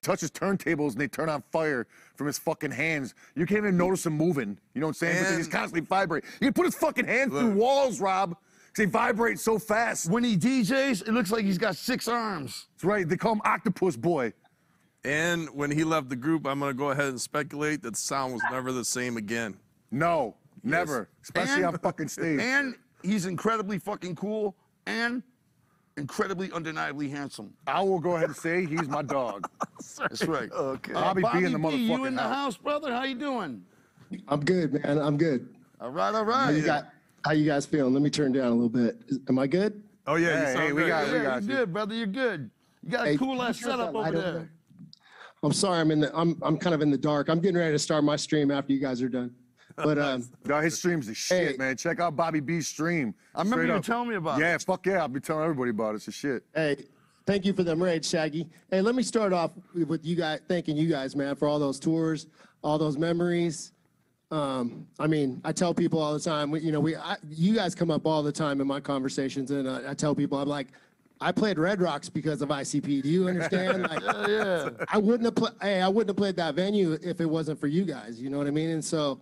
touches turntables and they turn on fire from his fucking hands. You can't even notice him moving. You know what I'm saying? Because he's constantly vibrating. He can put his fucking hands through walls, Rob. Because they vibrate so fast. When he DJs, it looks like he's got six arms. That's right. They call him Octopus Boy. And when he left the group, I'm gonna go ahead and speculate that the sound was never the same again. No, never. Especially And- on fucking stage. And he's incredibly fucking cool and incredibly undeniably handsome. I will go ahead and say he's my dog. That's right. Okay. Uh, Bobby B in the B, you in the house. house, brother? How you doing? I'm good, man. I'm good. All right, all right. How you, got, how you guys feeling? Let me turn down a little bit. Am I good? Oh yeah, Hey, you sound hey, we got- yeah, we you're you. good, brother. You're good. You got a Hey, cool ass setup over light there. I'm sorry. I'm in the. I'm. I'm kind of in the dark. I'm getting ready to start my stream after you guys are done. But um, No, his stream's the shit, Hey. man. Check out Bobby B's stream. I remember Straight you up. telling me about Yeah, it. fuck yeah. I'll be telling everybody about it. It's the shit. hey, thank you for them raids, Shaggy. Hey, let me start off with you guys. Thanking you guys, man, for all those tours, all those memories. Um, I mean, I tell people all the time. We, you know, we. I, you guys come up all the time in my conversations, and uh, I tell people, I'm like. I played Red Rocks because of ICP. Do you understand? Like, Yeah. I wouldn't have played. Hey, I wouldn't have played that venue if it wasn't for you guys. You know what I mean? And so,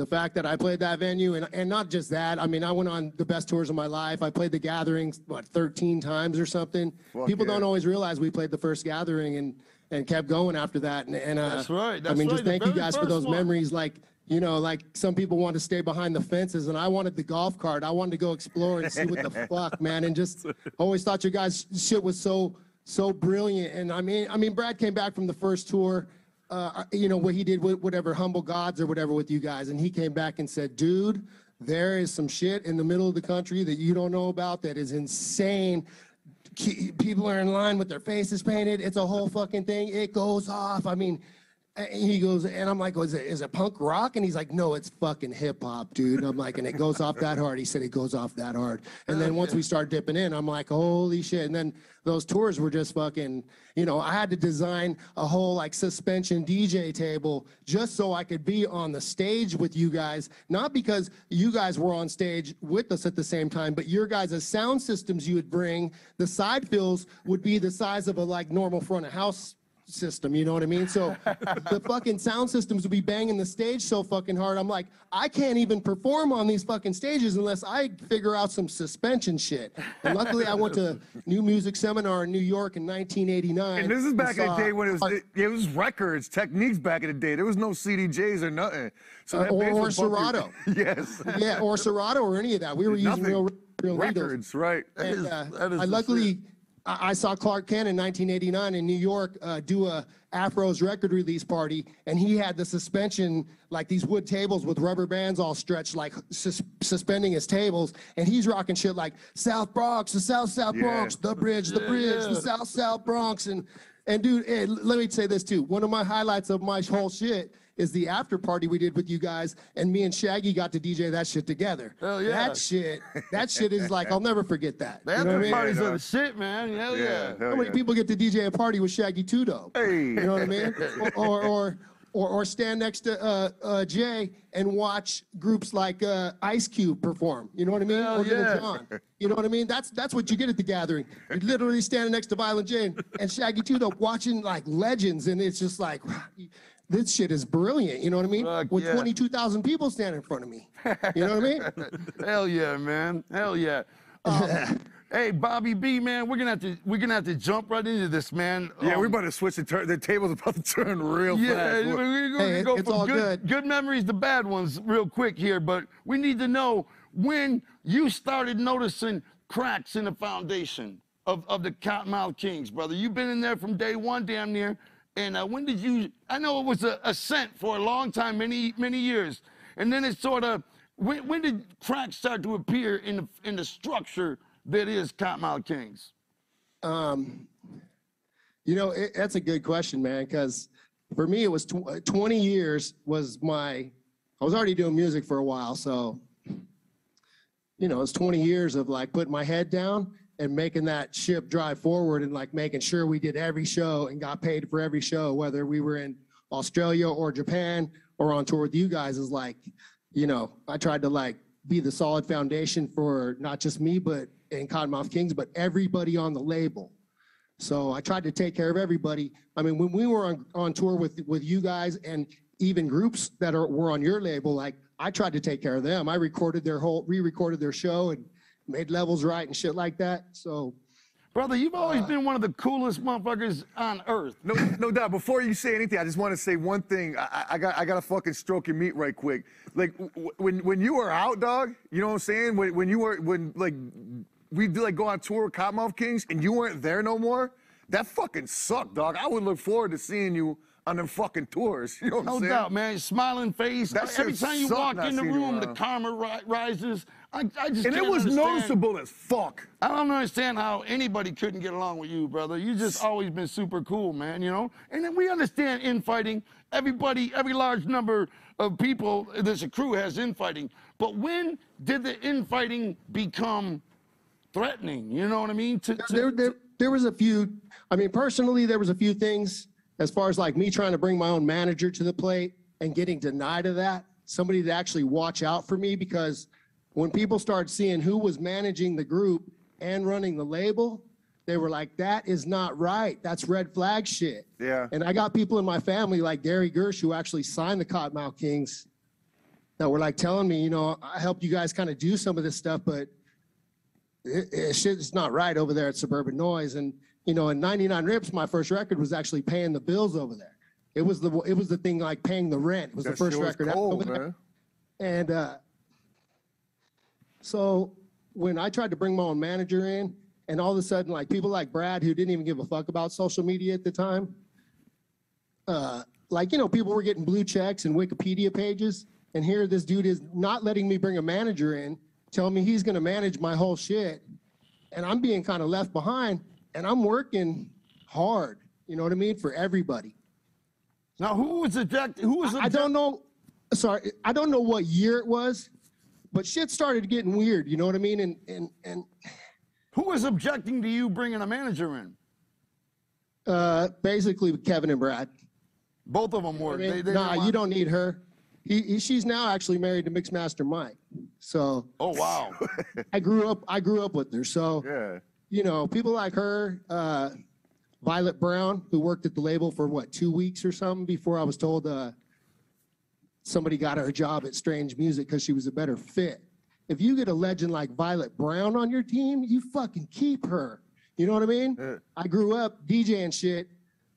the fact that I played that venue, and and not just that. I mean, I went on the best tours of my life. I played the Gatherings what 13 times or something. Fuck People yeah. don't always realize we played the first Gathering and and kept going after that. And, and uh, That's right, I mean, right, just the thank you guys for those one. memories. Like. You know, like some people want to stay behind the fences, and I wanted the golf cart. I wanted to go explore and see what the fuck, man. And just always thought your guys' shit was so so brilliant. And I mean, I mean, Brad came back from the first tour, uh, you know, what he did with whatever Humble Gods or whatever with you guys, and he came back and said, dude, there is some shit in the middle of the country that you don't know about that is insane. People are in line with their faces painted. It's a whole fucking thing. It goes off. I mean, and he goes, and I'm like, oh, is it, is it punk rock? And he's like, no, it's fucking hip hop, dude. I'm like, and it goes off that hard. He said it goes off that hard. And then once we start dipping in, I'm like, holy shit. And then those tours were just fucking, you know, I had to design a whole like suspension DJ table just so I could be on the stage with you guys. Not because you guys were on stage with us at the same time, but your guys' sound systems you would bring, the side fills would be the size of a like normal front of house system, you know what I mean? So the fucking sound systems would be banging the stage so fucking hard. I'm like, I can't even perform on these fucking stages unless I figure out some suspension shit. And luckily, I went to New Music Seminar in New York in 1989. And this is back in the day when it was uh, it, was records, techniques back in the day. There was no CDJs or nothing. So Uh, that or- or Serato. yes. yeah, or Serato or any of that. We were using Nothing. real, real needles. records, right? And, is- uh, that is I luckily, I, I saw Clark Kent in 1989 in New York uh, do a Afro's record release party, and he had the suspension, like these wood tables with rubber bands all stretched, like sus- suspending his tables, and he's rocking shit like South Bronx, the South South Yeah. Bronx, the bridge, the bridge, the South South Bronx, and and dude, eh, let me say this too. One of my highlights of my whole shit is the after party we did with you guys, and me and Shaggy got to DJ that shit together. Hell yeah. That shit, that shit is like I'll never forget that. The You know what I after mean? parties Yeah, are the shit, man. Hell yeah. Yeah, hell How many yeah. people get to DJ a party with Shaggy too, though? Hey. You know what I mean? Or, or, or, or, or stand next to uh, uh, Jay and watch groups like uh, Ice Cube perform. You know what I mean? Hell or Little yeah. John. You know what I mean? That's that's what you get at the gathering. You're literally standing next to Violent J and, and Shaggy too, though, watching like legends, and it's just like. This shit is brilliant, you know what I mean? Fuck With yeah. 22,000 people standing in front of me. You know what I mean? Hell yeah, man. Hell yeah. Um, hey, Bobby B, man, we're gonna have to we're gonna have to jump right into this, man. Yeah, we're Um, about to switch the turn. The table's about to turn real Yeah, fast. we're Look. gonna go, Hey, go it's from all good, good. good memories to bad ones real quick here, but we need to know when you started noticing cracks in the foundation of, of the Kottonmouth Kings, brother. You've been in there from day one, damn near. And uh, when did you? I know it was a ascent for a long time, many many years, and then it sort of. When, when did cracks start to appear in the in the structure that is Kottonmouth Kings? Um, you know, it, that's a good question, man. Because for me, it was tw- uh, 20 years was my. I was already doing music for a while, so you know, it's 20 years of like putting my head down and making that ship drive forward and like making sure we did every show and got paid for every show, whether we were in Australia or Japan or on tour with you guys. Is like, you know, I tried to like be the solid foundation for not just me, but in Kottonmouth Kings, but everybody on the label. So I tried to take care of everybody. I mean, when we were on, on tour with, with you guys and even groups that are, were on your label, like I tried to take care of them. I recorded their whole, re-recorded their show and made levels right and shit like that. So Brother, you've always uh, been one of the coolest motherfuckers on earth. No, no doubt. Before you say anything, I just want to say one thing. I, I- I got, I got to fucking stroke your meat right quick. Like w- when, when you were out, dog. You know what I'm saying? When, when you were, when like we did like go on tour with Kottonmouth Kings, and you weren't there no more. That fucking sucked, dog. I would look forward to seeing you on them fucking tours. You know what No I'm saying? No doubt, man. Smiling face. That Every time you walk in the room, the karma ri- rises. I, I just And it was understand. noticeable as fuck. I don't understand how anybody couldn't get along with you, brother. You just always been super cool, man. You know, and then we understand infighting. Everybody, every large number of people, uh, there's a crew has infighting. But when did the infighting become threatening? You know what I mean? To, to- there, there, there was a few, I mean, personally, there was a few things as far as like me trying to bring my own manager to the plate and getting denied of that. Somebody to actually watch out for me because when people started seeing who was managing the group and running the label, they were like, that is not right. That's red flag shit. Yeah. And I got people in my family like Gary Gersh who actually signed the Kottonmouth Kings that were like telling me, you know, I helped you guys kind of do some of this stuff, but it, it shit's not right over there at Suburban Noize. And you know, in 99 Rips, my first record was actually paying the bills over there. It was the it was the thing like paying the rent. It was That the first record cold, over there. man. And uh, so when I tried to bring my own manager in, and all of a sudden, like people like Brad, who didn't even give a fuck about social media at the time, uh, like you know, people were getting blue checks and Wikipedia pages, and here this dude is not letting me bring a manager in, telling me he's going to manage my whole shit, and I'm being kind of left behind, and I'm working hard. You know what I mean for everybody. now, who was ejected? Who was I don't know. Sorry, I don't know what year it was, but shit started getting weird. You know what I mean? And and and Who was objecting to you bringing a manager in? uh, basically Kevin and Brad. Both of them were. I mean, They- they nah, you don't need her. He, he, she's now actually married to Mixmaster Mike. So Oh wow. I grew up. I grew up with her. So Yeah. you know, people like her, uh, Violet Brown, who worked at the label for what two weeks or something before I was told uh, somebody got her a job at Strange Music because she was a better fit. If you get a legend like Violet Brown on your team, you fucking keep her. You know what I mean? Yeah. I grew up DJing shit,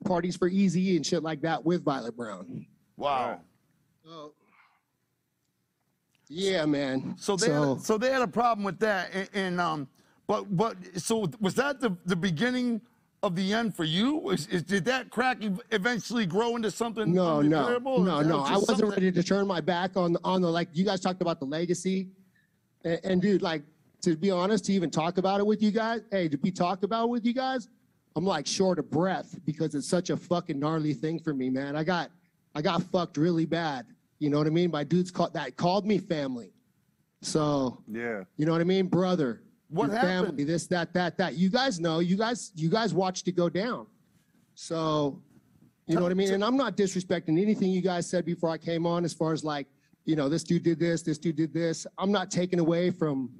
parties for Easy and shit like that with Violet Brown. Wow. Yeah, man. So they had, so they had a problem with that, and, and um, but but so was that the the beginning of the end for you? Was, is, did that crack eventually grow into something No, no, undeclarable, no, no. was I wasn't something- ready to turn my back on on the like. You guys talked about the legacy, and, and dude, like to be honest, to even talk about it with you guys, hey, to be talked about with you guys, I'm like short of breath because it's such a fucking gnarly thing for me, man. I got I got fucked really bad. You know what I mean? My dudes called that called me family. So Yeah. you know what I mean, brother. What your happened? Family, this, that, that, that. You guys know. You guys, you guys watched it go down. So, you know what I mean. And I'm not disrespecting anything you guys said before I came on, as far as like, you know, this dude did this, this dude did this. I'm not taking away from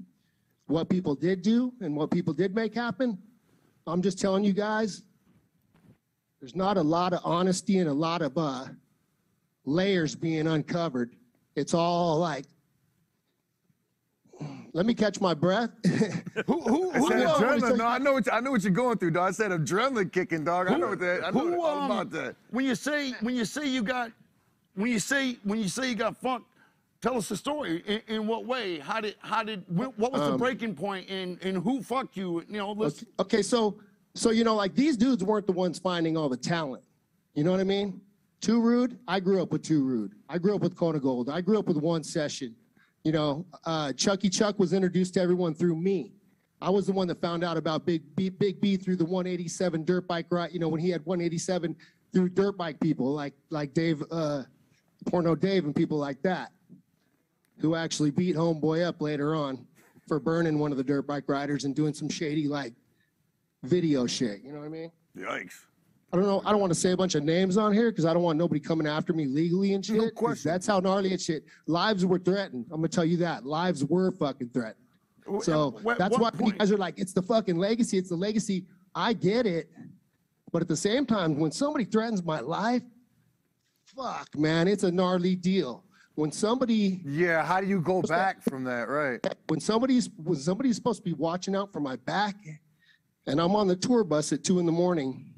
what people did do and what people did make happen. I'm just telling you guys, there's not a lot of honesty and a lot of uh, layers being uncovered. It's all like, let me catch my breath. Who who I who, adrenaline. No, I know what I know what you're going through, dog. I said adrenaline kicking, dog. I know what that. I know who, all um, about that. When you say when you say you got when you say when you say you got funked, tell us the story. In, in what way? How did how did what was Um, the breaking point? point and and who fucked you? You know, let's, Okay, so so you know, like these dudes weren't the ones finding all the talent. You know what I mean? Too rude. I grew up with Too Rude. I grew up with Kona Gold. I grew up with One Session. You know, uh, Chucky Chuck was introduced to everyone through me. I was the one that found out about Big B, Big B through the 187 dirt bike ride. You know, when he had 187 through dirt bike people like like Dave, uh, Porno Dave, and people like that, who actually beat Homeboy up later on for burning one of the dirt bike riders and doing some shady like video shit. You know what I mean? Yikes. I don't know. I don't want to say a bunch of names on here because I don't want nobody coming after me legally and shit. 'cause question. That's how gnarly and shit. Lives were threatened. I'm gonna tell you that. Lives were fucking threatened. So that's why when you guys are like, it's the fucking legacy. It's the legacy. I get it. But at the same time, when somebody threatens my life, fuck, man, it's a gnarly deal. When somebody Yeah, how do you go back from that? Right. when somebody's when somebody's supposed to be watching out for my back and I'm on the tour bus at two in the morning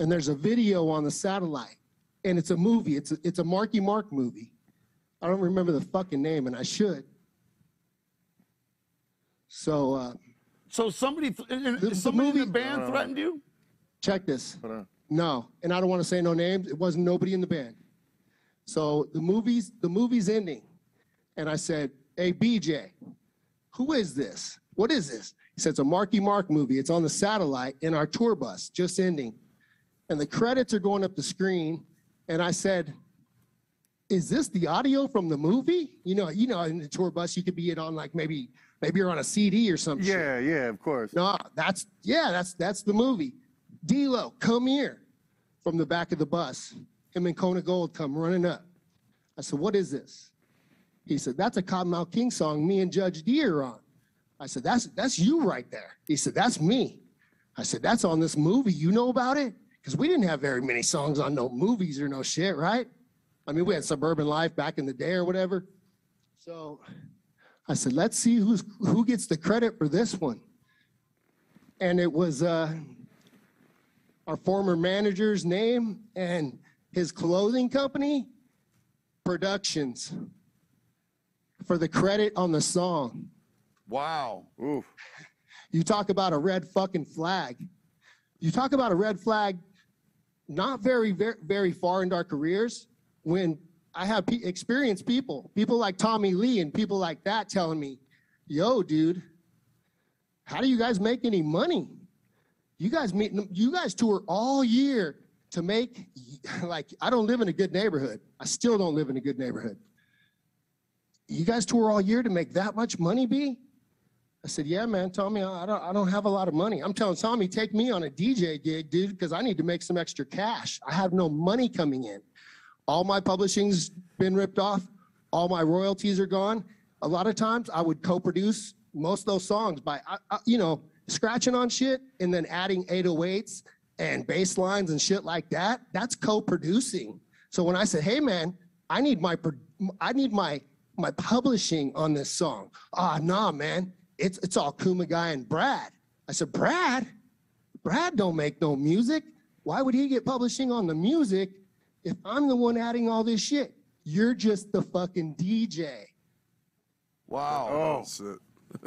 and there's a video on the satellite and it's a movie. It's a, it's a Marky Mark movie. I don't remember the fucking name and I should. So uh, So somebody, th- and- and The- the somebody in the movie- band threatened you? check this. Hold. No, and I don't want to say no names. It wasn't nobody in the band. So the movie's the movie's ending, and I said, "Hey BJ, who is this? What is this?" He said, "It's a Marky Mark movie. It's on the satellite in our tour bus, just ending." And the credits are going up the screen, and I said, "Is this the audio from the movie? You know, you know, in the tour bus, you could be it on like maybe maybe you're on a CD or some shit." Yeah, yeah, of course. No, that's yeah, that's that's the movie. D-Loc, come here from the back of the bus. Him and Kona Gold come running up. I said, "What is this?" He said, "That's a Kottonmouth King song. Me and Judge D are on." I said, "That's that's you right there." He said, "That's me." I said, "That's on this movie. You know about it?" Because we didn't have very many songs on no movies or no shit, right? I mean, we had Suburban Life back in the day or whatever. So I said, let's see who's who gets the credit for this one. And it was uh, our former manager's name and his clothing company, Productions, for the credit on the song. Wow. Oof. You talk about a red fucking flag. You talk about a red flag not very, very, very far into our careers when I have pe- experienced people, people like Tommy Lee and people like that telling me, yo, dude, how do you guys make any money? You guys meet, you guys tour all year to make, like, I don't live in a good neighborhood. I still don't live in a good neighborhood. You guys tour all year to make that much money, B? I said, yeah, man, Tommy, I don't, I don't have a lot of money. I'm telling Tommy, take me on a DJ gig, dude, because I need to make some extra cash. I have no money coming in. All my publishing's been ripped off. All my royalties are gone. A lot of times I would co-produce most of those songs by, you know, scratching on shit and then adding 808s and bass lines and shit like that. That's co-producing. So when I said, hey, man, I need my, I need my, my publishing on this song. Ah, nah, man. It's it's all Kuma guy and Brad. I said, Brad, Brad don't make no music. Why would he get publishing on the music if I'm the one adding all this shit? You're just the fucking DJ, Wow. Oh. That's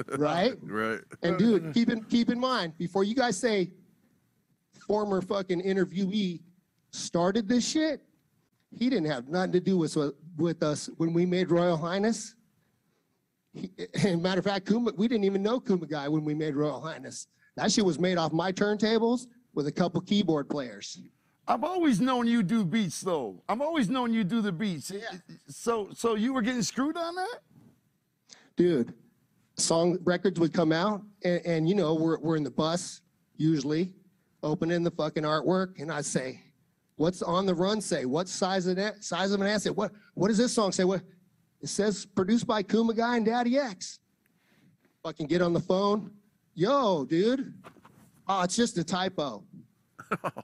right? Right. And dude, keep in keep in mind before you guys say former fucking interviewee started this shit, he didn't have nothing to do with with us when we made Royal Highness. He, and matter of fact, Kuma, we didn't even know Kuma Guy when we made Royal Highness. That shit was made off my turntables with a couple keyboard players. I've always known you do beats though. I've always known you do the beats. So so you were getting screwed on that? dude, song records would come out, and, and you know, we're, we're in the bus usually, opening the fucking artwork, and I'd say, What's on the run say? What size of that size of an asset? What what does this song say? What it says produced by Kuma Guy and Daddy X. Fucking get on the phone. Yo, dude. Oh, it's just a typo.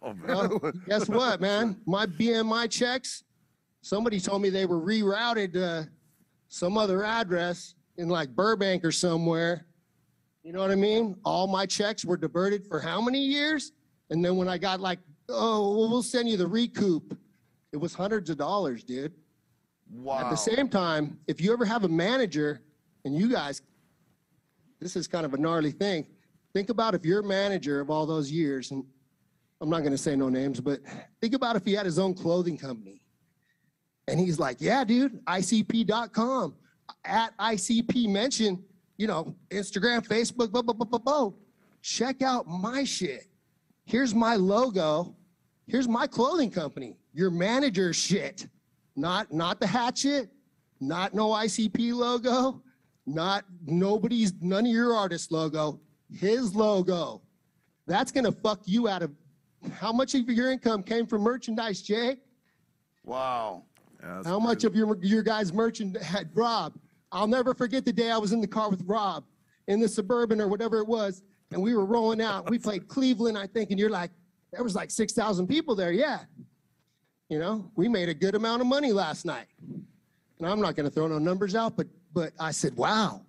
Oh Well, guess what, man? My BMI checks, somebody told me they were rerouted to some other address in like Burbank or somewhere. You know what I mean? All my checks were diverted for how many years? And then when I got like, oh, well, we'll send you the recoup, it was hundreds of dollars, dude. Wow. At the same time, if you ever have a manager, and you guys, this is kind of a gnarly thing. Think about if you're manager of all those years, and I'm not going to say no names, but think about if he had his own clothing company. And he's like, yeah, dude, ICP.com, at ICP mention, you know, Instagram, Facebook, blah, blah, blah, blah, blah. Check out my shit. Here's my logo. Here's my clothing company. Your manager shit. Not not the hatchet, not no ICP logo, not nobody's none of your artist logo, his logo. That's gonna fuck you out of how much of your income came from merchandise, Jay? Wow. That's How much of your your guys' merchandise had Rob? I'll never forget the day I was in the car with Rob in the suburban or whatever it was, and we were rolling out. We played Cleveland, I think, and you're like, there was like 6,000 people there. Yeah. You know, we made a good amount of money last night. And I'm not going to throw no numbers out, but but I said, wow.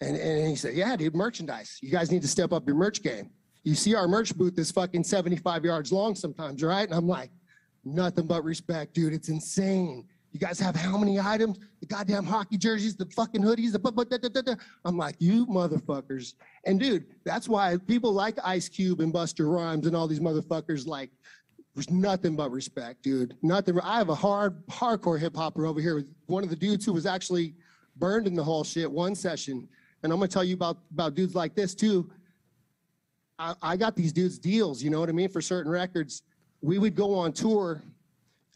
And, and he said, yeah, dude, merchandise. You guys need to step up your merch game. You see our merch booth is fucking 75 yards long sometimes, right? And I'm like, nothing but respect, dude. It's insane. You guys have how many items? The goddamn hockey jerseys, the fucking hoodies, the but but. I'm like, you motherfuckers. And dude, that's why people like Ice Cube and Busta Rhymes and all these motherfuckers like there's nothing but respect, dude. Nothing. I have a hard, hardcore hip hopper over here. One of the dudes who was actually burned in the whole shit one session. And I'm gonna tell you about about dudes like this too. I, I got these dudes deals, you know what I mean, for certain records. We would go on tour,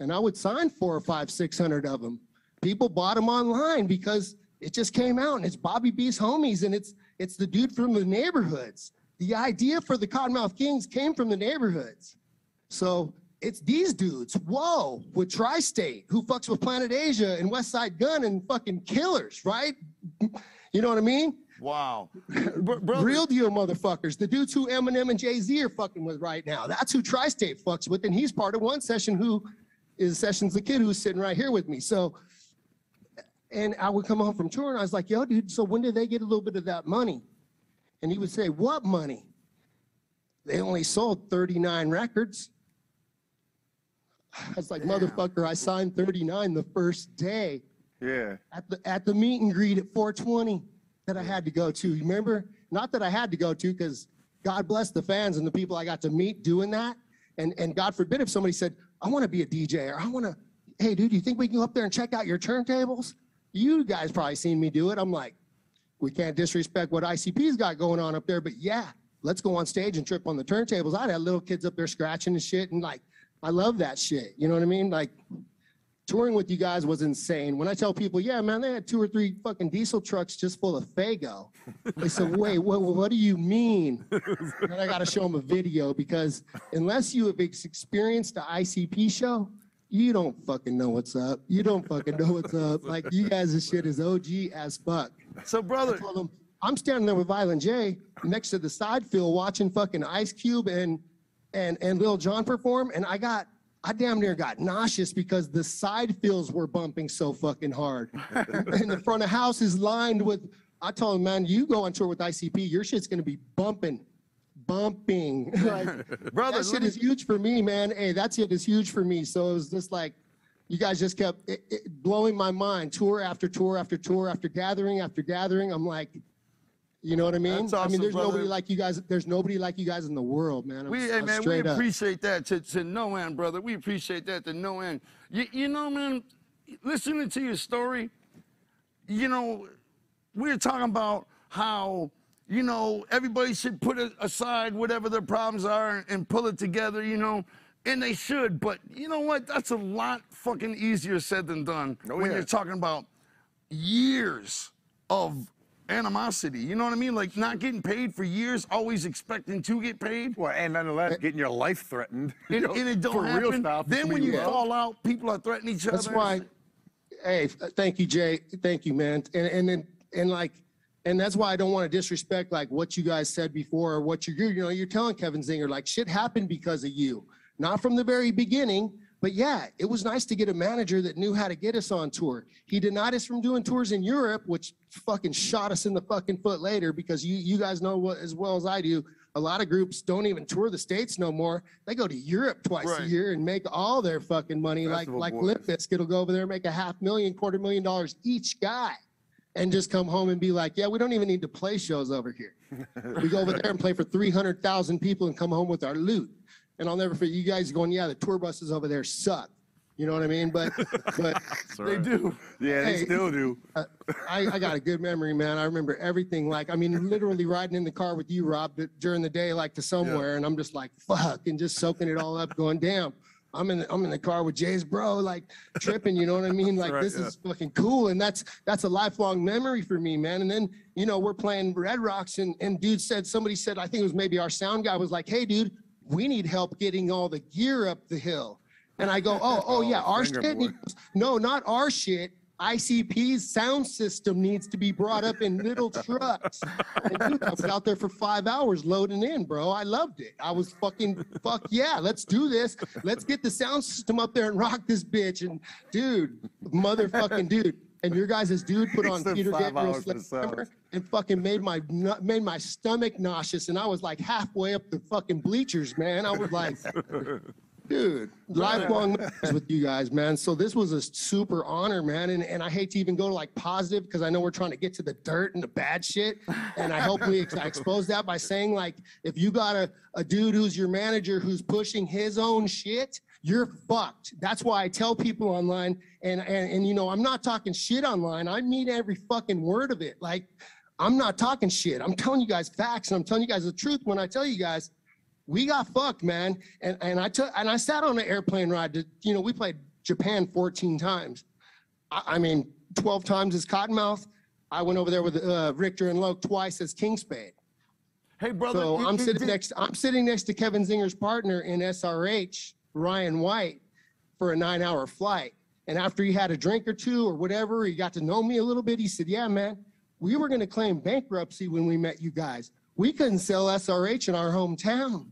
and I would sign four or five, six hundred of them. People bought them online because it just came out, and it's Bobby B's homies, and it's it's the dude from the neighborhoods. The idea for the Kottonmouth Kings came from the neighborhoods. So it's these dudes, whoa, with Tri-State, who fucks with Planet Asia and Westside Gunn and fucking killers, right? You know what I mean? Wow. Br- Real deal motherfuckers. The dudes who Eminem and Jay-Z are fucking with right now. That's who Tri-State fucks with. And he's part of one session who is Sessions the kid who's sitting right here with me. So, and I would come home from tour and I was like, yo, dude, so when did they get a little bit of that money? And he would say, what money? They only sold 39 records. I was like, motherfucker, I signed 39 the first day Yeah. at the at the meet and greet at 420 that I had to go to. You remember? Not that I had to go to, because God bless the fans and the people I got to meet doing that. And and God forbid if somebody said, I want to be a DJ or I want to, hey dude, you think we can go up there and check out your turntables? You guys probably seen me do it. I'm like, we can't disrespect what ICP's got going on up there, but yeah, let's go on stage and trip on the turntables. I'd have little kids up there scratching and shit, and like, I love that shit. You know what I mean? Like, touring with you guys was insane. When I tell people, yeah, man, they had two or three fucking diesel trucks just full of Faygo. They said, wait, what, what do you mean? And I got to show them a video because unless you have experienced the ICP show, you don't fucking know what's up. You don't fucking know what's up. Like, you guys' shit is OG as fuck. so brother, I I'm standing there with Violent J next to the side field watching fucking Ice Cube and and and Lil Jon perform, and I got I damn near got nauseous because the side fields were bumping so fucking hard. and the front of house is lined with I told him, man, you go on tour with ICP, your shit's gonna be bumping. Bumping. like, brother, that shit me- is huge for me, man. Hey, that shit is huge for me. So it was just like, you guys just kept it, it blowing my mind, tour after tour after tour after gathering after gathering. I'm like, you know what I mean? That's I mean, there's brother. nobody like you guys. There's nobody like you guys in the world, man. I'm, We, hey, I'm man, we straight up. appreciate that to, to no end, brother. We appreciate that to no end. You, you know, man, listening to your story, you know, we're talking about how, you know, everybody should put aside whatever their problems are and, and pull it together, you know, and they should. But you know what? That's a lot fucking easier said than done Oh, when yeah. you're talking about years of animosity. You know what I mean? Like not getting paid for years, always expecting to get paid. Well, and nonetheless, eh. getting your life threatened. you And, know, and it don't for happen. real stuff. then when you love. fall out, people are threatening each That's other. That's why. Hey, thank you, Jay. Thank you, man. And and then and like, and that's why I don't want to disrespect like what you guys said before or what you're you know you're telling Kevin Zinger like shit happened because of you, not from the very beginning. But yeah, it was nice to get a manager that knew how to get us on tour. He denied us from doing tours in Europe, which fucking shot us in the fucking foot later because you you guys know what as well as I do. A lot of groups don't even tour the states no more. They go to Europe twice Right. a year and make all their fucking money. Festival like like boys. Limp Bizkit will go over there and make a half million, quarter million dollars each guy, and just come home and be like, yeah, we don't even need to play shows over here. we go over there and play for three hundred thousand people and come home with our loot. And I'll never forget you guys going, yeah, the tour buses over there suck. You know what I mean? But but they do. Yeah, they Hey. still do. uh, I, I got a good memory, man. I remember everything. Like, I mean, literally riding in the car with you, Rob, during the day, like to somewhere, and I'm just like, fuck, and just soaking it all up, going, damn. I'm in the, I'm in the car with Jay's bro, like tripping. You know what I mean? Like right, this yeah. is fucking cool, and that's that's a lifelong memory for me, man. And then you know we're playing Red Rocks, and and dude said somebody said I think it was maybe our sound guy was like, hey, dude, we need help getting all the gear up the hill. And I go, oh, oh, oh yeah, our finger shit. And he boy. goes, no, not our shit. ICP's sound system needs to be brought up in little trucks. And dude, I was out there for five hours loading in, bro. I loved it. I was fucking, fuck yeah, let's do this. Let's get the sound system up there and rock this bitch. And dude, motherfucking dude. And your guys' dude put He on said Peter five Gabriel's hours for the Sledgehammer sounds. And fucking made my made my stomach nauseous. And I was like halfway up the fucking bleachers, man. I was like, dude, lifelong with you guys, man. So this was a super honor, man. And, and I hate to even go to like positive because I know we're trying to get to the dirt and the bad shit. And I hope we ex- I expose that by saying like, if you got a, a dude who's your manager who's pushing his own shit, you're fucked. That's why I tell people online, and, and, and you know, I'm not talking shit online. I mean every fucking word of it. Like, I'm not talking shit. I'm telling you guys facts, and I'm telling you guys the truth when I tell you guys we got fucked, man. And and I took and I sat on an airplane ride. To, you know, we played Japan 14 times. I, I mean, 12 times as Kottonmouth. I went over there with uh, Richter and Loke twice as King Spade. Hey, brother. So I'm sitting next. I'm sitting next to Kevin Zinger's partner in SRH, Ryan White, for a nine-hour flight. And after he had a drink or two or whatever, he got to know me a little bit. He said, "Yeah, man, we were going to claim bankruptcy when we met you guys. We couldn't sell SRH in our hometown,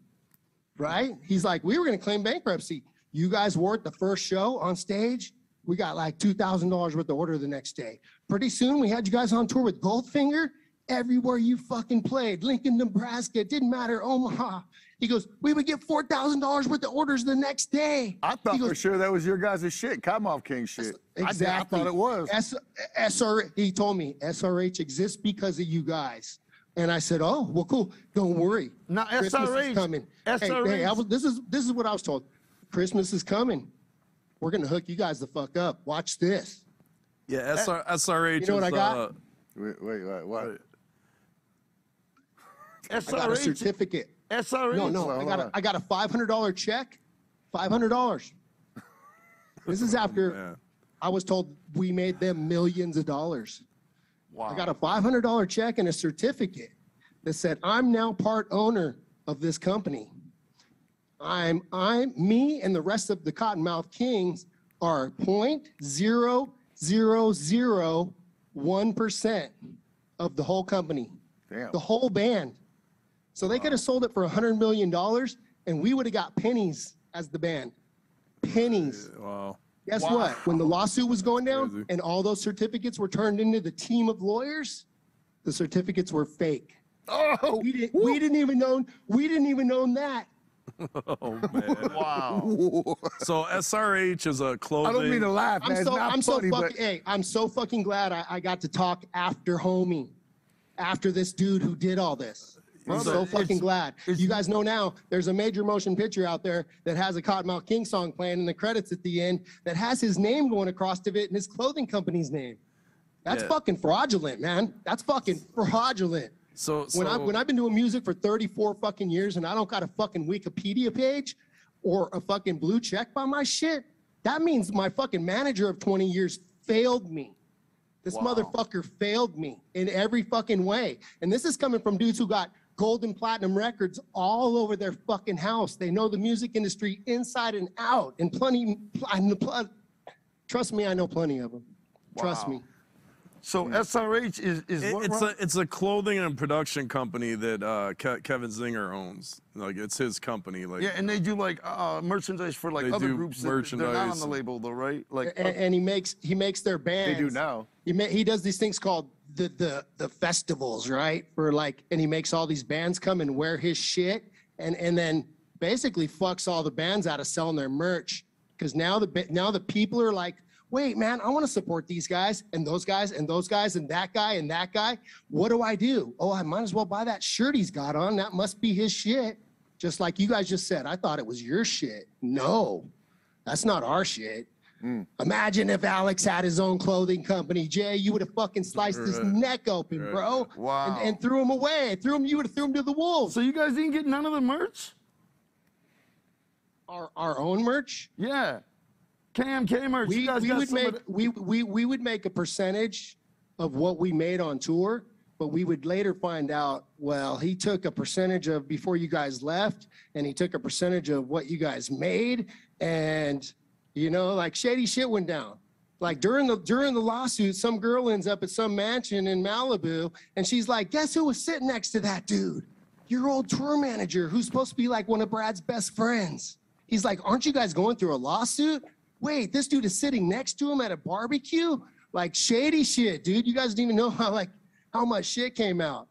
right?" He's like, "We were going to claim bankruptcy. You guys were at the first show on stage. We got like two thousand dollars worth of order the next day. Pretty soon, we had you guys on tour with Goldfinger." everywhere you fucking played. Lincoln, Nebraska, it didn't matter. Omaha. He goes, we would get four thousand dollars worth of orders the next day. I thought He for sure that was your guys' shit, Kottonmouth King shit. I I, Exactly. thought it was. S- SR, he told me SRH exists because of you guys. And I said, oh, well, cool. Don't worry. Now, Christmas SRH is coming. Hey, hey, I was, this is this is what I was told. Christmas is coming. We're gonna hook you guys the fuck up. Watch this. Yeah, SR, SRH You know what is, I got? uh, Wait, wait, wait, what? Right. I got a certificate. SRH. No, no, I got hold a, uh, got a five hundred dollar check, five hundred dollars. This is after Yeah. I was told we made them millions of dollars. Wow. I got a five hundred dollar check and a certificate that said I'm now part owner of this company. I'm I'm me and the rest of the Kottonmouth Kings are point zero zero zero one percent of the whole company, Damn. the whole band. So they could have sold it for a hundred million dollars, and we would have got pennies as the band, pennies. Wow. Guess Wow. what? When the lawsuit was going down Crazy. and all those certificates were turned into the team of lawyers, the certificates were fake. Oh, We didn't. We didn't even know. We didn't even own that. Oh man. Wow. so SRH is a clothing. I don't mean to laugh, man. I'm so. I'm so fucking. but Hey, I'm so fucking glad I, I got to talk after homie, after this dude who did all this. I'm so fucking glad. You guys know now there's a major motion picture out there that has a Kottonmouth King song playing in the credits at the end that has his name going across of it and his clothing company's name. That's Yeah. fucking fraudulent, man. That's fucking fraudulent. so, so When I when I've been doing music for 34 fucking years and I don't got a fucking Wikipedia page or a fucking blue check by my shit, that means my fucking manager of 20 years failed me. This Wow. motherfucker failed me in every fucking way. And this is coming from dudes who got gold and platinum records all over their fucking house. They know the music industry inside and out. And plenty, I know pl- trust me, I know plenty of them. Trust me. So SRH is is It- what? it's Ron? a it's a clothing and production company that uh, Ke- Kevin Zinger owns. Like it's his company. Like yeah, and they do like uh, merchandise for like They other do groups. that- They're not on the label though, right? Like and, and he makes he makes their bands. they do now. He ma- he does these things called the the the festivals, right? For like, and he makes all these bands come and wear his shit, and and then basically fucks all the bands out of selling their merch because now the now the people are like, wait, man, I want to support these guys and those guys and those guys and that guy and that guy. What do I do? Oh, I might as well buy that shirt he's got on. That must be his shit. Just like you guys just said, I thought it was your shit. No, that's not our shit. Mm. Imagine if Alex had his own clothing company, Jay. You would have fucking sliced his neck open, Right. bro. Wow. And, and threw him away. Threw him. You would have threw him to the wolves. so you guys didn't get none of the merch? Our our own merch. Yeah. KMK merch. We, you guys we got would some make the- we, we we would make a percentage of what we made on tour, but we would later find out. Well, he took a percentage of before you guys left, and he took a percentage of what you guys made, and you know, like shady shit went down. Like during the during the lawsuit, some girl ends up at some mansion in Malibu, and she's like, "Guess who was sitting next to that dude? Your old tour manager, who's supposed to be like one of Brad's best friends." He's like, "Aren't you guys going through a lawsuit?" Wait, this dude is sitting next to him at a barbecue. Like shady shit, dude. You guys didn't even know how like how much shit came out.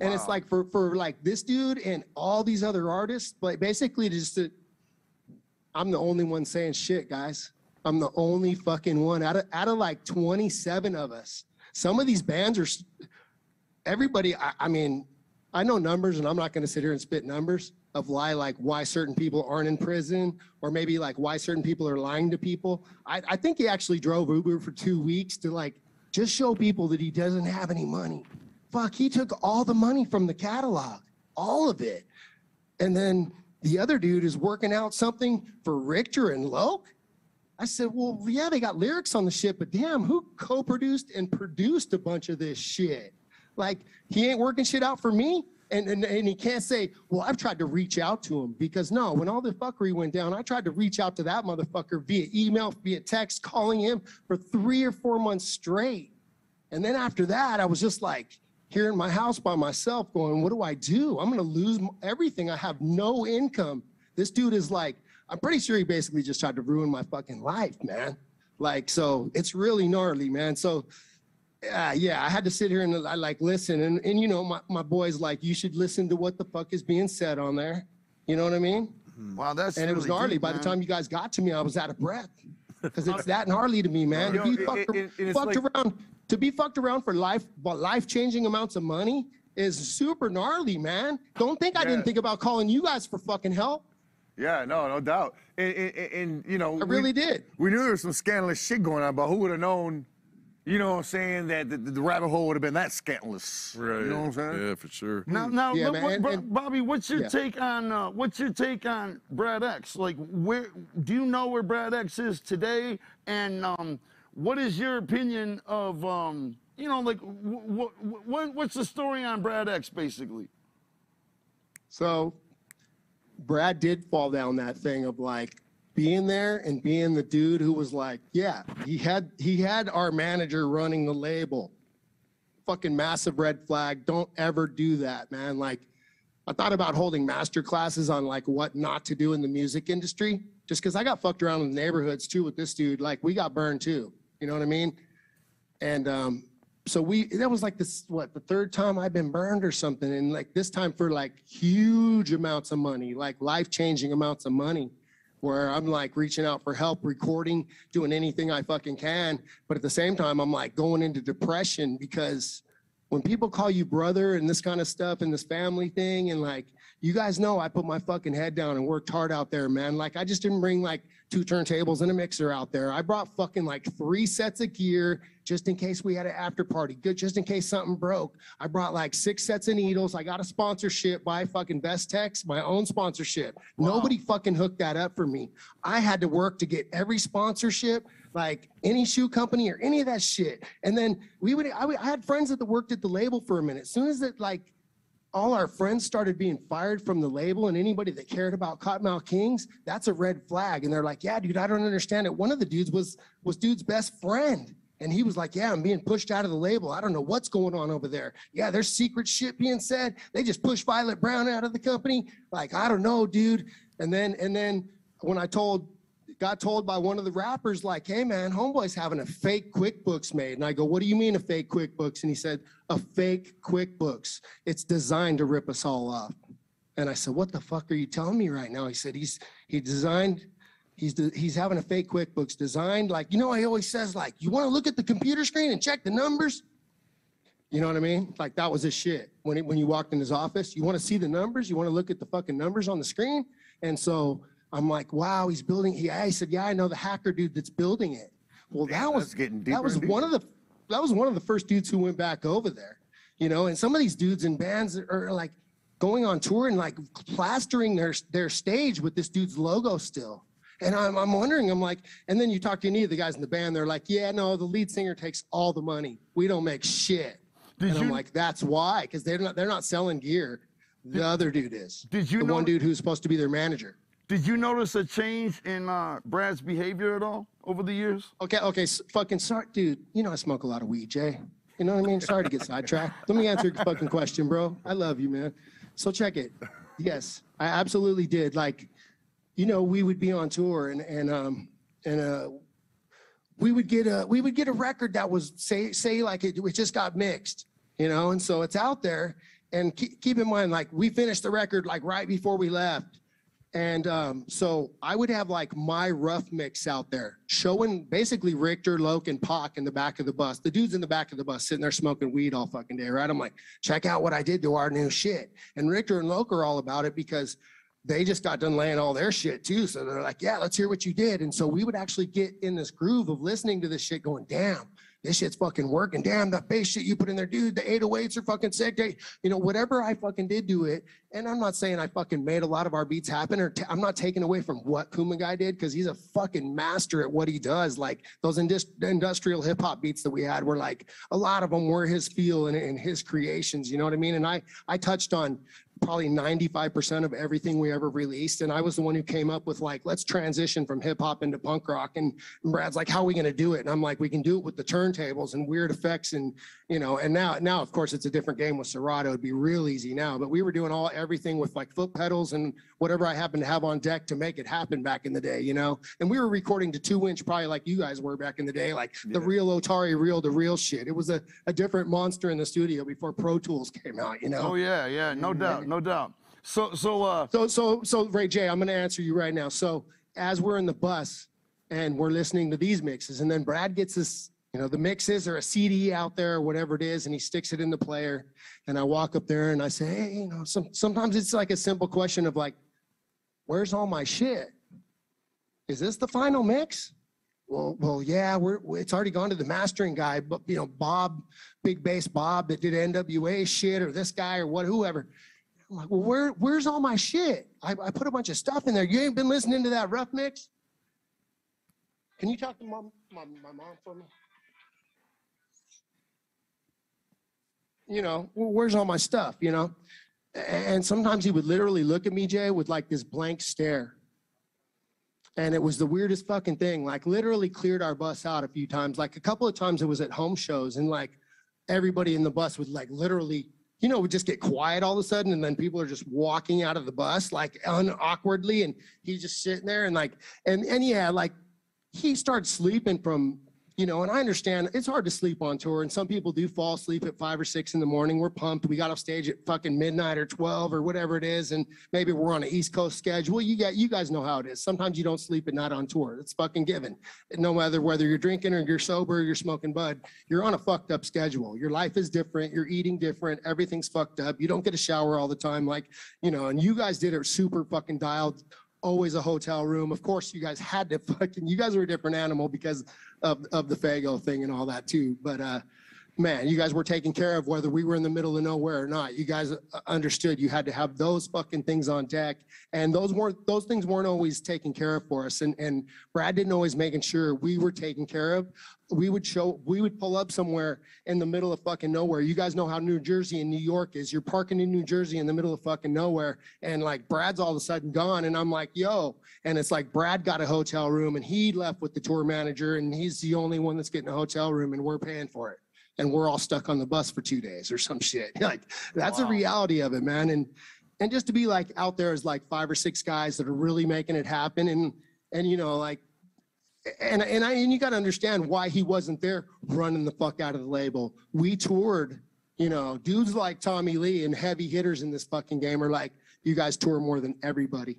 And it's like for for like this dude and all these other artists, like basically just to, I'm the only one saying shit, guys. I'm the only fucking one out of out of like 27 of us. Some of these bands are everybody. I, I mean, I know numbers, and I'm not going to sit here and spit numbers of why like why certain people aren't in prison, or maybe like why certain people are lying to people. I, I think he actually drove Uber for two weeks to like just show people that he doesn't have any money. Fuck, he took all the money from the catalog, all of it. And then the other dude is working out something for Richter and Loke. I said, well, yeah, they got lyrics on the shit, but damn, who co-produced and produced a bunch of this shit? Like, he ain't working shit out for me. And, and, and he can't say, well, I've tried to reach out to him because no, when all the fuckery went down, I tried to reach out to that motherfucker via email, via text, calling him for three or four months straight. And then after that, I was just like here in my house by myself going, what do I do? I'm going to lose everything. I have no income. This dude is like, I'm pretty sure he basically just tried to ruin my fucking life, man. Like, so it's really gnarly, man. So, uh, yeah, I had to sit here and I like listen. And, and you know, my, my boy's like, you should listen to what the fuck is being said on there. You know what I mean? Wow, that's And it was gnarly. deep, By the time you guys got to me, I was out of breath. Because it's that gnarly to me, man. You to know, be it- fucked, it- it- it's fucked like- around, to be fucked around for life, but life-changing amounts of money is super gnarly, man. Don't think I didn't think about calling you guys for fucking help. Yeah, no, no doubt. And, and, and- and, you know, I really we, did. We knew there was some scandalous shit going on, but who would have known? You know what I'm saying? That the, the rabbit hole would have been that scandalous. Right. You know what I'm saying? Yeah, for sure. Now, now, Yeah, what- man, what- and- and- Bobby, what's your Yeah. take on uh, what's your take on Brad X? Like, where do you know where Brad X is today? And um, what is your opinion of um, you know, like, what what what's the story on Brad X, basically? So Brad did fall down that thing of like being there and being the dude who was like, yeah, he had he had our manager running the label. Fucking massive red flag. Don't ever do that, man. Like I thought about holding master classes on like what not to do in the music industry just cuz I got fucked around in the neighborhoods too with this dude. Like we got burned too. You know what I mean? And um, so we that was like this what the third time I've been burned or something, and like this time for like huge amounts of money, like life changing amounts of money, where I'm like reaching out for help, recording, doing anything I fucking can, but at the same time I'm like going into depression because when people call you brother and this kind of stuff and this family thing and like you guys know I put my fucking head down and worked hard out there, man. Like I just didn't bring like two turntables and a mixer out there. I brought fucking like three sets of gear just in case we had an after party. Good, just in case something broke. I brought like six sets of needles. I got a sponsorship by fucking Vestax, my own sponsorship. Nobody fucking hooked that up for me. I had to work to get every sponsorship, like any shoe company or any of that shit. And then we would, I, would- I had friends that worked at the label for a minute. As soon as it like all our friends started being fired from the label and anybody that cared about Kottonmouth Kings, that's a red flag. And they're like, yeah, dude, I don't understand it. One of the dudes was was dude's best friend. And he was like, yeah, I'm being pushed out of the label. I don't know what's going on over there. Yeah, there's secret shit being said. They just pushed Violet Brown out of the company. Like, I don't know, dude. And then and then when I told got told by one of the rappers, like, hey man, homeboy's having a fake QuickBooks made. And I go, what do you mean a fake QuickBooks? And he said, a fake QuickBooks. It's designed to rip us all off. And I said, what the fuck are you telling me right now? He said, he's he designed, he's de- he's having a fake QuickBooks designed. Like, you know, he always says, like, you want to look at the computer screen and check the numbers? You know what I mean? Like that was his shit. When he, when you walked in his office, you want to see the numbers? You want to look at the fucking numbers on the screen? And so I'm like, wow, he's building. Yeah, he said, yeah, I know the hacker dude that's building it. Well, Damn, that was getting that was one of the that was one of the first dudes who went back over there. You know, and some of these dudes in bands are like going on tour and like plastering their their stage with this dude's logo still. And I'm, I'm wondering, I'm like, and then you talk to any of the guys in the band, they're like, yeah, no, the lead singer takes all the money. We don't make shit. Did and I'm like, that's why, because they're not they're not selling gear. The other dude is. Did you the know- one dude who's supposed to be their manager? Did you notice a change in uh, Brad's behavior at all over the years? Okay, okay, fucking sorry, dude. You know I smoke a lot of weed, Jay. You know what I mean? Sorry to get sidetracked. Let me answer your fucking question, bro. I love you, man. So check it. Yes, I absolutely did. Like, you know, we would be on tour and and um and uh we would get a we would get a record that was say say like it, it just got mixed, you know, and so it's out there. And keep, keep in mind, like we finished the record like right before we left. And um, so I would have like my rough mix out there showing basically Richter, Loc, and Pac in the back of the bus. The dude's in the back of the bus sitting there smoking weed all fucking day, right? I'm like, check out what I did to our new shit. And Richter and Loc are all about it because they just got done laying all their shit too. So they're like, yeah, let's hear what you did. And so we would actually get in this groove of listening to this shit going, damn, this shit's fucking working. Damn, that bass shit you put in there, dude, the 808s are fucking sick. You know, whatever I fucking did to it. And I'm not saying I fucking made a lot of our beats happen or I'm not taking away from what Kuma guy did because he's a fucking master at what he does. Like those indus- industrial hip hop beats that we had were like, a lot of them were his feel and, and his creations, you know what I mean? And I, I touched on probably 95% of everything we ever released. And I was the one who came up with like, let's transition from hip hop into punk rock. And Brad's like, how are we going to do it? And I'm like, we can do it with the turntables and weird effects. And, you know, and now, now of course it's a different game with Serato. It'd be real easy now, but we were doing all, everything with like foot pedals and whatever I happened to have on deck to make it happen back in the day, you know? And we were recording to two inch, probably like you guys were back in the day, like the real Otari reel to reel shit. It was a, a different monster in the studio before Pro Tools came out, you know? Oh yeah, yeah, no doubt, no doubt. So, so, uh, So, so, so Ray J, I'm going to answer you right now. So, as we're in the bus and we're listening to these mixes, and then Brad gets this, you know, the mixes or a CD out there or whatever it is, and he sticks it in the player. And I walk up there and I say, hey, you know, some, sometimes it's like a simple question of like, where's all my shit? Is this the final mix? Well, well, yeah, we're it's already gone to the mastering guy, but you know, Bob, Big Bass Bob that did NWA shit, or this guy, or what, whoever. I'm like, well, where, where's all my shit? I, I put a bunch of stuff in there. You ain't been listening to that rough mix? Can you talk to mom, my, my mom for me? You know, "Well, where's all my stuff, you know? And sometimes he would literally look at me, Jay, with like this blank stare. And it was the weirdest fucking thing. Like literally cleared our bus out a few times. Like a couple of times it was at home shows and like everybody in the bus would like literally, you know, would just get quiet all of a sudden and then people are just walking out of the bus like unawkwardly and he's just sitting there and like and and yeah, like he starts sleeping from you know, and I understand it's hard to sleep on tour, and some people do fall asleep at five or six in the morning. We're pumped. We got off stage at fucking midnight or twelve or whatever it is, and maybe we're on an East Coast schedule. You got, you guys know how it is. Sometimes you don't sleep at night on tour. It's fucking given. No matter whether you're drinking or you're sober or you're smoking bud, you're on a fucked up schedule. Your life is different. You're eating different. Everything's fucked up. You don't get a shower all the time, like you know. And you guys did it super fucking dialed always a hotel room. Of course, you guys had to fucking, you guys were a different animal because of, of the Faygo thing and all that too. But, uh, man, you guys were taken care of whether we were in the middle of nowhere or not. You guys uh, understood you had to have those fucking things on deck. And those weren't, those things weren't always taken care of for us. And, and Brad didn't always making sure we were taken care of. We would show, we would pull up somewhere in the middle of fucking nowhere. You guys know how New Jersey and New York is. You're parking in New Jersey in the middle of fucking nowhere. And like Brad's all of a sudden gone. And I'm like, yo. And it's like Brad got a hotel room and he left with the tour manager and he's the only one that's getting a hotel room and we're paying for it. And we're all stuck on the bus for two days or some shit. Like that's a reality of it, man. And and just to be like out there as like five or six guys that are really making it happen and and you know like and and I and you got to understand why he wasn't there running the fuck out of the label. We toured, you know, dudes like Tommy Lee and heavy hitters in this fucking game are like, you guys tour more than everybody.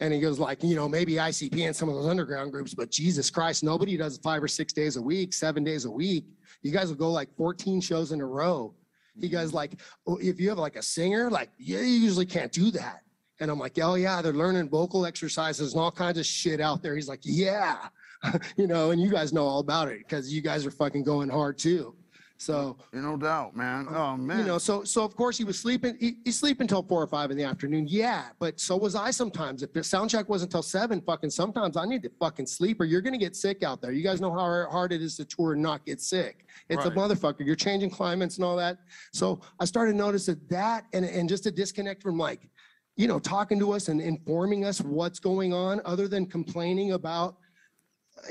And he goes like, you know, maybe ICP and some of those underground groups, but Jesus Christ, nobody does five or six days a week, seven days a week. You guys will go like 14 shows in a row. He goes mm-hmm. like, oh, if you have like a singer, like yeah, you usually can't do that. And I'm like, oh yeah, they're learning vocal exercises and all kinds of shit out there. He's like, yeah, you know, and you guys know all about it because you guys are fucking going hard too. So no doubt, man. Oh man. you know, so so of course he was sleeping. He, he sleep until four or five in the afternoon. Yeah, but so was I sometimes. If the sound check wasn't until seven, fucking sometimes I need to fucking sleep or you're gonna get sick out there. You guys know how hard it is to tour and not get sick. It's Right. a motherfucker. You're changing climates and all that. So I started noticing that and and just a disconnect from like you know, talking to us and informing us what's going on other than complaining about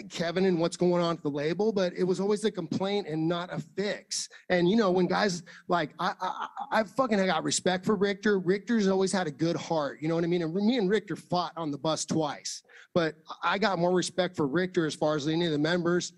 Kevin and what's going on at the label, but it was always a complaint and not a fix. And you know, when guys like I, I, I fucking got respect for Richter. Richter's always had a good heart. You know what I mean? And me and Richter fought on the bus twice, but I got more respect for Richter as far as any of the members.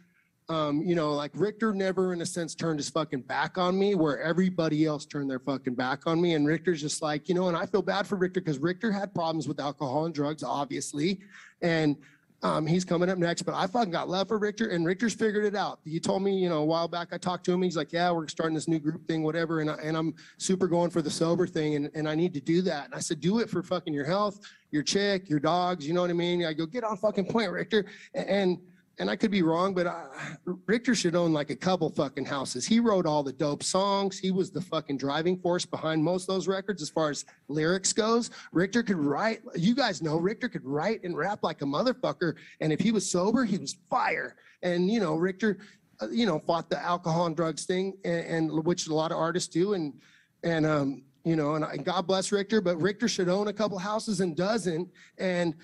Um, you know, like Richter never, in a sense, turned his fucking back on me, where everybody else turned their fucking back on me. And Richter's just like, you know, and I feel bad for Richter because Richter had problems with alcohol and drugs, obviously, and um, he's coming up next. But I fucking got love for Richter, and Richter's figured it out. He told me, you know, a while back, I talked to him. He's like, yeah, we're starting this new group thing, whatever, and I, and I'm super going for the sober thing, and and I need to do that. And I said, do it for fucking your health, your chick, your dogs. You know what I mean? I go, get on fucking point, Richter, and and I could be wrong, but I, Richter should own like a couple fucking houses. He wrote all the dope songs. He was the fucking driving force behind most of those records as far as lyrics goes. Richter could write, you guys know Richter could write and rap like a motherfucker. And if he was sober, he was fire. And, you know, Richter, uh, you know, fought the alcohol and drugs thing, and, and which a lot of artists do. And, and, um, you know, and I, God bless Richter, but Richter should own a couple houses and doesn't. And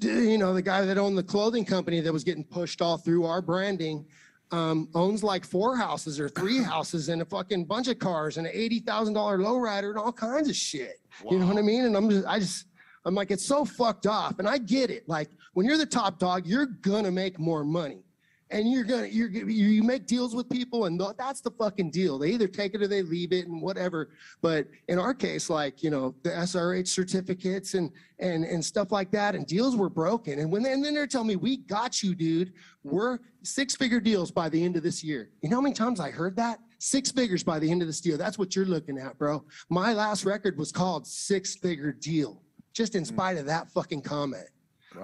you know, the guy that owned the clothing company that was getting pushed all through our branding um, owns like four houses or three houses and a fucking bunch of cars and an eighty thousand dollar lowrider and all kinds of shit. You know what I mean? And I'm just, I just, I'm like, it's so fucked off. And I get it. Like when you're the top dog, you're gonna make more money. And you're gonna, you're, you you make deals with people and that's the fucking deal. They either take it or they leave it and whatever. But in our case, like, you know, the SRH certificates and, and, and stuff like that and deals were broken. And when, they, and then they're telling me, we got you, dude. We're six figure deals by the end of this year. You know how many times I heard that? Six figures by the end of this deal. That's what you're looking at, bro. My last record was called Six Figure Deal, just in hmm. spite of that fucking comment.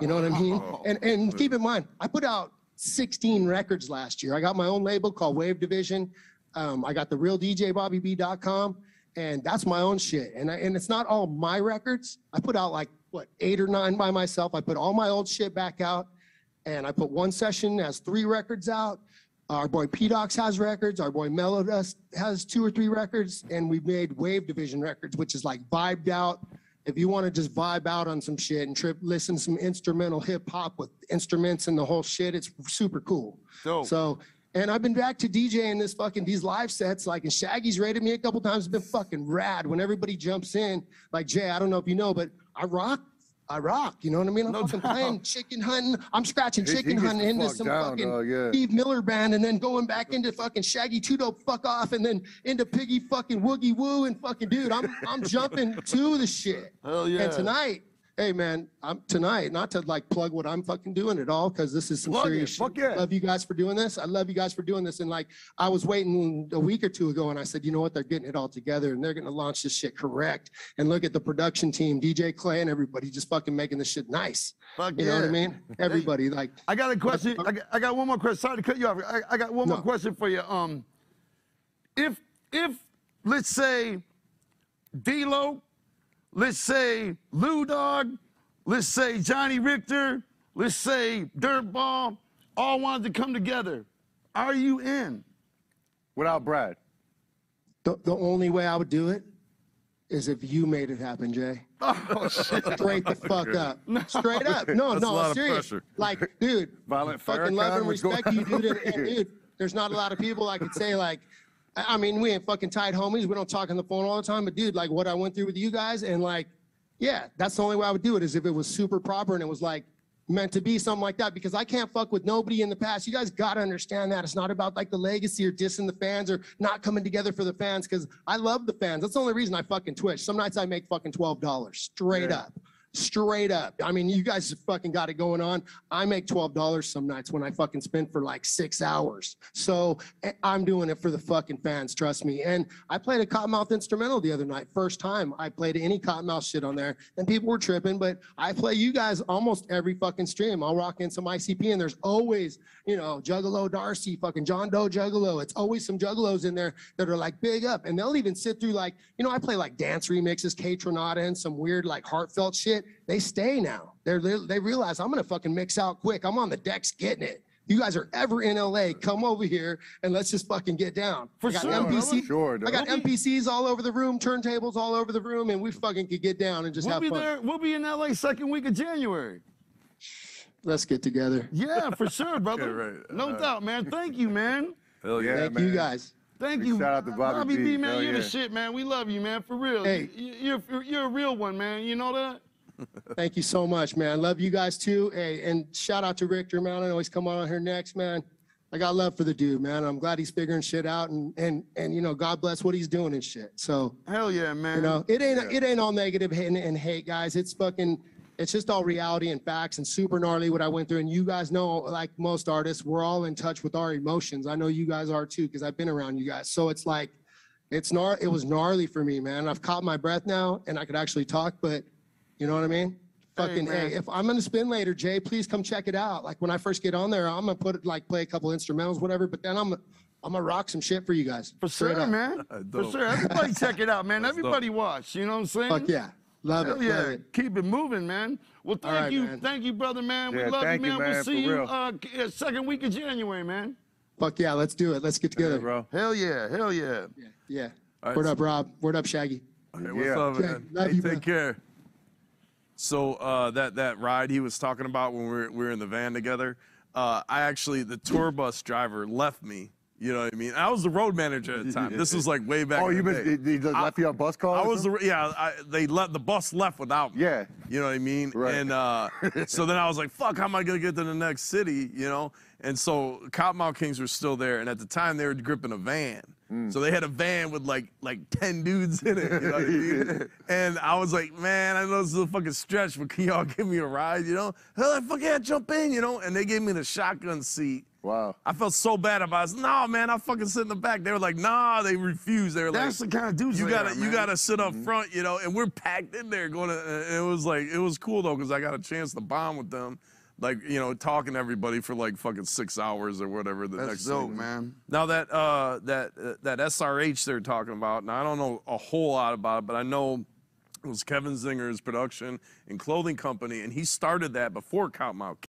You know what I mean? And, and keep in mind, I put out 16 records last year. I got my own label called Wave Division. Um, I got the real DJBobbyB.com, and that's my own shit. And I, and it's not all my records. I put out like what eight or nine by myself. I put all my old shit back out, and I put one session has three records out. Our boy P has records. Our boy Mellow Dust has two or three records, and we made Wave Division records, which is like vibed out. If you want to just vibe out on some shit and trip, listen to some instrumental hip hop with instruments and the whole shit, it's super cool. Dope. So, and I've been back to DJing this fucking these live sets. Like, and Shaggy's rated me a couple times. It's been fucking rad. When everybody jumps in, like Jay, I don't know if you know, but I rock. I rock. You know what I mean? I'm No fucking doubt. playing chicken hunting. I'm scratching He- he chicken gets hunting into some down, fucking dog, yeah. Steve Miller band, and then going back into fucking Shaggy Two Dope Fuck Off, and then into Piggy fucking Woogie Woo, and fucking dude, I'm I'm jumping to the shit. Hell yeah. And tonight, hey man, I'm tonight, not to like plug what I'm fucking doing at all, because this is some Plug it, serious fuck shit. yeah. Love you guys for doing this. I love you guys for doing this. And like, I was waiting a week or two ago, and I said, you know what? They're getting it all together, and they're gonna launch this shit correct. And look at the production team, DJ Clay and everybody, just fucking making this shit nice. Fuck You know what I yeah. mean? Everybody, like, I got a question. I got, I got one more question. Sorry to cut you off. I, I got one more No. question for you. Um, if if let's say D-Loc, let's say Lou Dog, let's say Johnny Richter, let's say Dirtball, all wanted to come together, are you in? Without Brad. the, the only way I would do it is if you made it happen, Jay. Oh shit! Straight the fuck up. Straight up. No, That's a no, lot of serious. pressure. Like, dude, Violent fucking love and respect you, dude. And, and dude, there's not a lot of people I could say like, I mean, we ain't fucking tight homies. We don't talk on the phone all the time, but dude, like what I went through with you guys, and like, yeah, that's the only way I would do it is if it was super proper and it was like meant to be something like that because I can't fuck with nobody in the past. You guys got to understand that it's not about like the legacy or dissing the fans or not coming together for the fans because I love the fans. That's the only reason I fucking Twitch. Some nights I make fucking twelve dollars straight Yeah. up. Straight up. I mean, you guys fucking got it going on. I make $12 some nights when I fucking spend for like six hours. So eh, I'm doing it for the fucking fans, trust me. And I played a Kottonmouth instrumental the other night. First time I played any Kottonmouth shit on there. And people were tripping, but I play you guys almost every fucking stream. I'll rock in some ICP and there's always, you know, Juggalo Darcy, fucking John Doe Juggalo. It's always some Juggalos in there that are like big up. And they'll even sit through like, you know, I play like dance remixes, Kaytranada, and some weird like heartfelt shit. They stay now. They're they they realize I'm gonna fucking mix out quick. I'm on the decks getting it. you guys are ever in LA, come over here and let's just fucking get down. For I got sure, MPC. Sure, I got dude. MPCs all over the room, turntables all over the room, and we fucking could get down and just We'll have be fun. there. We'll be in LA second week of January. Let's get together. Yeah, for sure, brother. right. No Uh, doubt, man. Thank you, man. Hell yeah. Thank man. you guys. Thank Big you. shout out to Bobby B, B. man. Hell you're the shit, man. We love you, man. For real. Hey. You're, you're, you're a real one, man. You know that? Thank you so much, man. Love you guys too. Hey, and shout out to Richter, man. I know he's coming on here next, man. I got love for the dude, man. I'm glad he's figuring shit out and and and you know, God bless what he's doing and shit. So, Hell yeah, man. you know, it ain't it ain't all negative and, and hate, guys. It's fucking it's just all reality and facts and super gnarly what I went through. And you guys know, like most artists, we're all in touch with our emotions. I know you guys are too, because I've been around you guys. So it's like it's gnar it was gnarly for me, man. I've caught my breath now and I could actually talk, but you know what I mean? Fucking man. hey, if I'm gonna spin later, Jay, please come check it out. Like when I first get on there, I'm gonna put like play a couple instrumentals, whatever, but then I'm I'm gonna rock some shit for you guys. For Straight sure, up. man. For dope. sure. Everybody check it out, man. That's dope. Everybody watch. You know what I'm saying? Fuck yeah. Love Hell it. yeah. Love it. Keep it moving, man. Well, thank right, you. man. Thank you, brother, man. we Yeah, love thank you, you, man. man, We'll for see you real. uh, uh, second week of January, man. Fuck yeah, let's do it. Let's get together. Yeah, bro. Hell yeah. Hell yeah. Yeah. yeah. All right, Word so- up, Rob. Word up, Shaggy. Hey, what's Yeah. up, Okay, man? love Hey, you, take man. care. So uh, that that ride he was talking about when we were, we were in the van together, uh, I actually the tour bus driver left me. You know what I mean? I was the road manager at the time. This was like way back. Oh, in you the been, he just I- left you on bus call? I was the yeah. I, they let the bus left without me. Yeah. You know what I mean? Right. And uh, so then I was like, "Fuck, how am I gonna get to the next city?" You know. And so Kottonmouth Kings were still there, and at the time they were gripping a van. Mm. So they had a van with like like ten dudes in it. You know what I mean? And I was like, "Man, I know this is a fucking stretch, but can y'all give me a ride?" You know? Hell, like, fuck yeah, jump in. You know? And they gave me the shotgun seat. Wow. I felt so bad about it. No, nah, man, I fucking sit in the back. They were like, nah, they refused. They were That's like, That's the kind of dudes you gotta are, you gotta sit up front, you know, and we're packed in there going to and it was like it was cool though, because I got a chance to bond with them. Like, you know, talking to everybody for like fucking six hours or whatever the That's next dope, thing. man. Now that uh that uh, that SRH they're talking about, now I don't know a whole lot about it, but I know it was Kevin Zinger's production and clothing company, and he started that before Count Kottonmouth